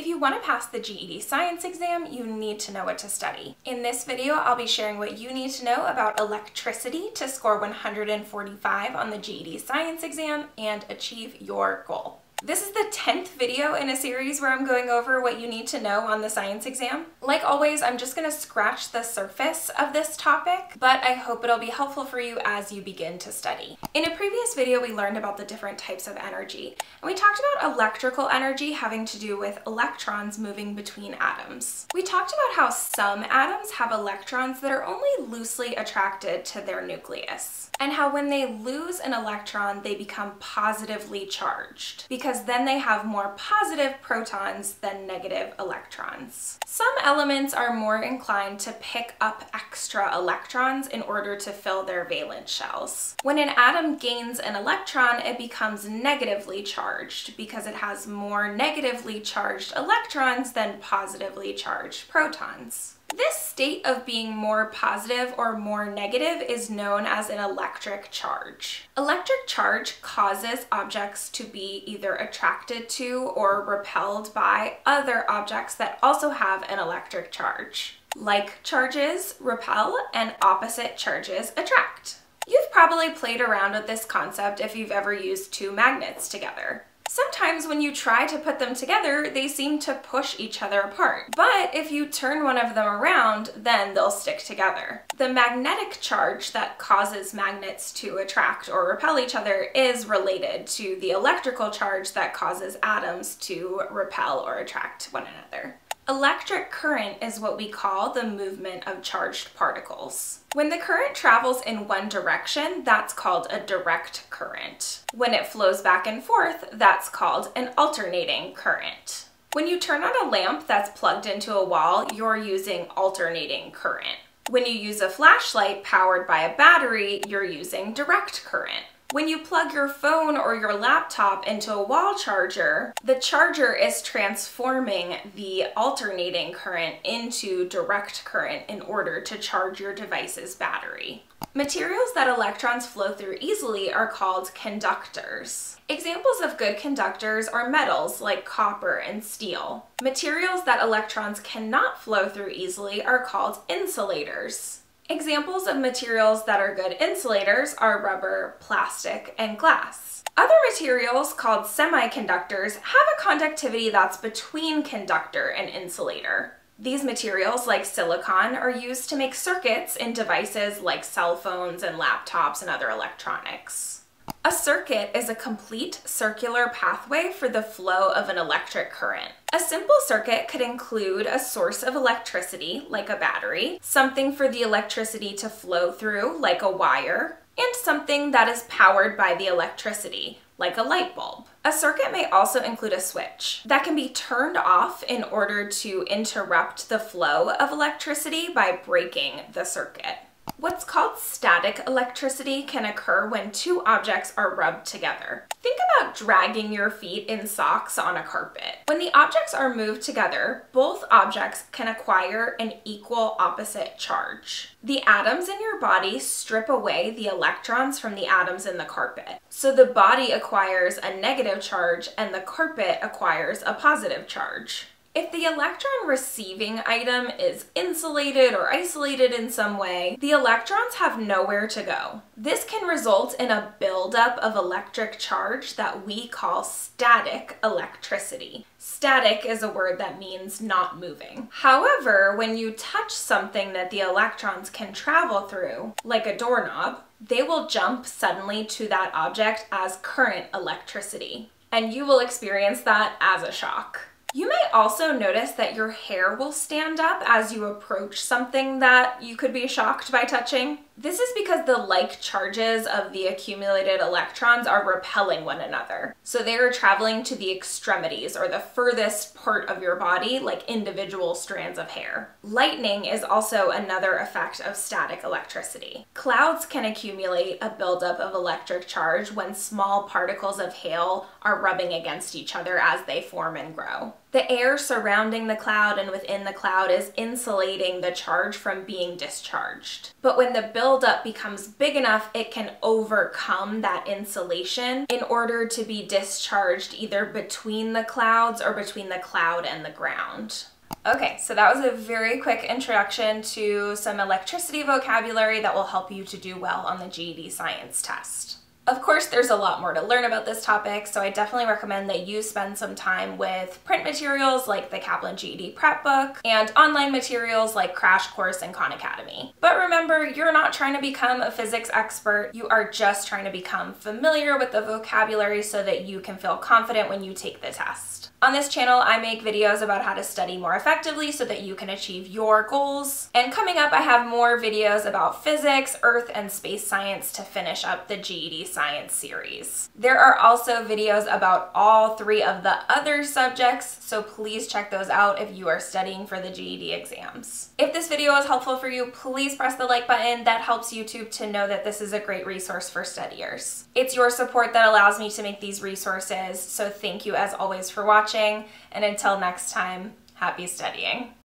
If you want to pass the GED science exam, you need to know what to study. In this video, I'll be sharing what you need to know about electricity to score 145 on the GED science exam and achieve your goal. This is the 10th video in a series where I'm going over what you need to know on the science exam. Like always, I'm just going to scratch the surface of this topic, but I hope it'll be helpful for you as you begin to study. In a previous video, we learned about the different types of energy, and we talked about electrical energy having to do with electrons moving between atoms. We talked about how some atoms have electrons that are only loosely attracted to their nucleus, and how when they lose an electron, they become positively charged. Because because then they have more positive protons than negative electrons. Some elements are more inclined to pick up extra electrons in order to fill their valence shells. When an atom gains an electron, it becomes negatively charged because it has more negatively charged electrons than positively charged protons. This state of being more positive or more negative is known as an electric charge. Electric charge causes objects to be either attracted to or repelled by other objects that also have an electric charge. Like charges repel and opposite charges attract. You've probably played around with this concept if you've ever used two magnets together. Sometimes when you try to put them together, they seem to push each other apart. But if you turn one of them around, then they'll stick together. The magnetic charge that causes magnets to attract or repel each other is related to the electrical charge that causes atoms to repel or attract one another. Electric current is what we call the movement of charged particles. When the current travels in one direction, that's called a direct current. When it flows back and forth, that's called an alternating current. When you turn on a lamp that's plugged into a wall, you're using alternating current. When you use a flashlight powered by a battery, you're using direct current. When you plug your phone or your laptop into a wall charger, the charger is transforming the alternating current into direct current in order to charge your device's battery. Materials that electrons flow through easily are called conductors. Examples of good conductors are metals like copper and steel. Materials that electrons cannot flow through easily are called insulators. Examples of materials that are good insulators are rubber, plastic, and glass. Other materials called semiconductors have a conductivity that's between conductor and insulator. These materials, like silicon, are used to make circuits in devices like cell phones and laptops and other electronics. A circuit is a complete circular pathway for the flow of an electric current. A simple circuit could include a source of electricity, like a battery, something for the electricity to flow through, like a wire, and something that is powered by the electricity, like a light bulb. A circuit may also include a switch that can be turned off in order to interrupt the flow of electricity by breaking the circuit. What's called static electricity can occur when two objects are rubbed together. Think about dragging your feet in socks on a carpet. When the objects are moved together, both objects can acquire an equal opposite charge. The atoms in your body strip away the electrons from the atoms in the carpet. So the body acquires a negative charge and the carpet acquires a positive charge. If the electron receiving item is insulated or isolated in some way, the electrons have nowhere to go. This can result in a buildup of electric charge that we call static electricity. Static is a word that means not moving. However, when you touch something that the electrons can travel through, like a doorknob, they will jump suddenly to that object as current electricity. And you will experience that as a shock. You may also notice that your hair will stand up as you approach something that you could be shocked by touching. This is because the like charges of the accumulated electrons are repelling one another. So they are traveling to the extremities or the furthest part of your body like individual strands of hair. Lightning is also another effect of static electricity. Clouds can accumulate a buildup of electric charge when small particles of hail are rubbing against each other as they form and grow. The air surrounding the cloud and within the cloud is insulating the charge from being discharged. But when the buildup becomes big enough, it can overcome that insulation in order to be discharged either between the clouds or between the cloud and the ground. Okay, so that was a very quick introduction to some electricity vocabulary that will help you to do well on the GED science test. Of course, there's a lot more to learn about this topic, so I definitely recommend that you spend some time with print materials like the Kaplan GED Prep Book and online materials like Crash Course and Khan Academy. But remember, you're not trying to become a physics expert, you are just trying to become familiar with the vocabulary so that you can feel confident when you take the test. On this channel, I make videos about how to study more effectively so that you can achieve your goals. And coming up, I have more videos about physics, earth, and space science to finish up the GED science series. There are also videos about all three of the other subjects, so please check those out if you are studying for the GED exams. If this video was helpful for you, please press the like button. That helps YouTube to know that this is a great resource for studiers. It's your support that allows me to make these resources, so thank you as always for watching, and until next time, happy studying.